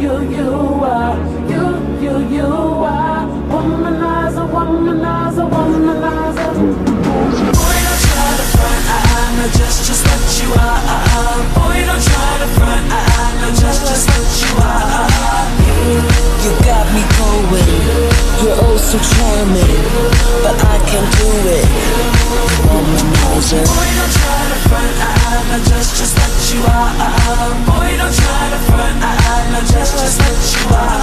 you, you are, you, you, you uh, are. Uh, womanizer, womanizer, womanizer. Boy, don't try to front, uh, I'm not just, just what you are. Boy, don't try to front, I'm not just, just what you are. You got me going. You're oh so charming, but I can't do it. Womanizer. Not just, what you are.